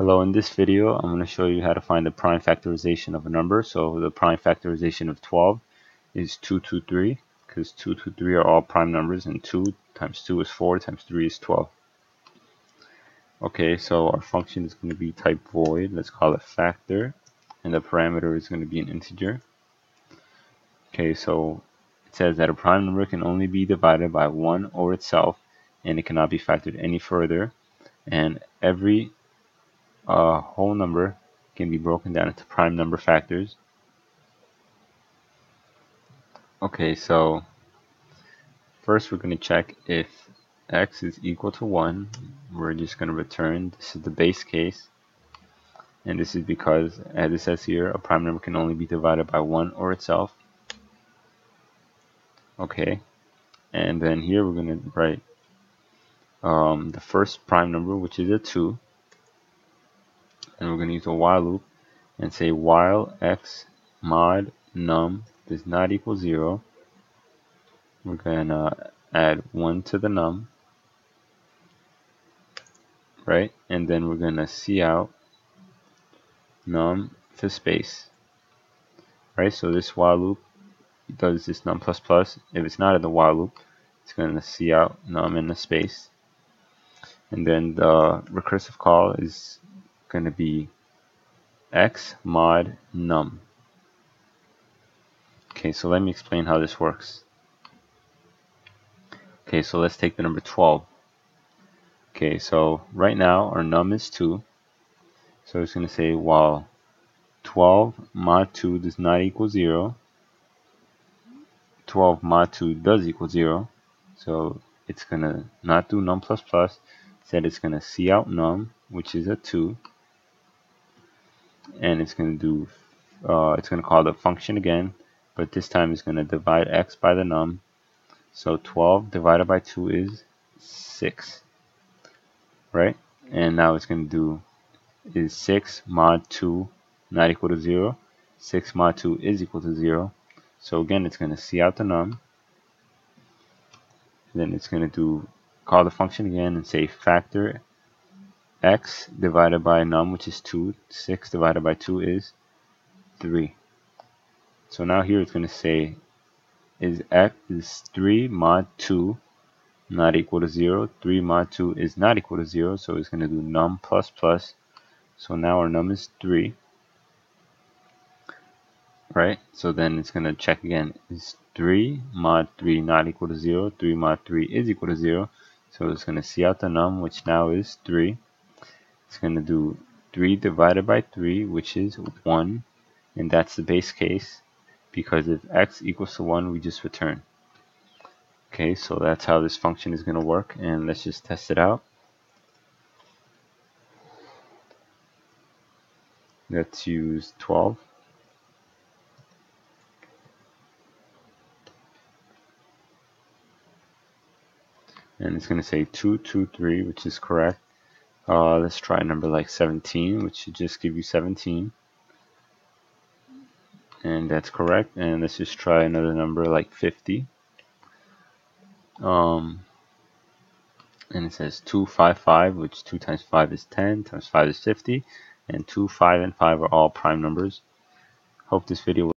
Hello, in this video I'm going to show you how to find the prime factorization of a number. So the prime factorization of 12 is 223 because 2, 2, 3 are all prime numbers and 2 times 2 is 4 times 3 is 12. Okay, so our function is going to be type void. Let's call it factor and the parameter is going to be an integer. Okay, so it says that a prime number can only be divided by 1 or itself and it cannot be factored any further and every a whole number can be broken down into prime number factors. Okay, so first we're going to check if x is equal to 1. We're just going to return, this is the base case. And this is because, as it says here, a prime number can only be divided by 1 or itself. Okay, and then here we're going to write um, the first prime number, which is a 2 and we're going to use a while loop and say while x mod num does not equal 0 we're going to add 1 to the num. Right? And then we're going to cout num to space. Right? So this while loop does this num plus plus. If it's not in the while loop it's going to cout num in the space. And then the recursive call is going to be x mod num. Okay, so let me explain how this works. Okay, so let's take the number 12. Okay, so right now our num is 2. So it's going to say while 12 mod 2 does not equal 0, 12 mod 2 does equal 0. So it's going to not do num plus plus. Instead it's going to cout num, which is a 2 and it's going to do uh, it's going to call the function again but this time it's going to divide x by the num. So 12 divided by 2 is 6 right? And now it's going to do is 6 mod 2 not equal to 0 6 mod 2 is equal to 0 so again it's going to cout the num. Then it's going to do call the function again and say factor x divided by num, which is 2. 6 divided by 2 is 3. So now here it's going to say is x is 3 mod 2 not equal to 0. 3 mod 2 is not equal to 0, so it's going to do num plus plus. So now our num is 3. Right? So then it's going to check again. Is 3 mod 3 not equal to 0? 3 mod 3 is equal to 0. So it's going to cout the num, which now is 3 it's going to do 3 divided by 3, which is 1. And that's the base case, because if x equals to 1, we just return. Okay, so that's how this function is going to work, and let's just test it out. Let's use 12. And it's going to say 223, which is correct. Uh, let's try a number like 17, which should just give you 17. And that's correct. And let's just try another number like 50. Um, and it says 255, which 2 times 5 is 10, times 5 is 50. And 2, 5, and 5 are all prime numbers. Hope this video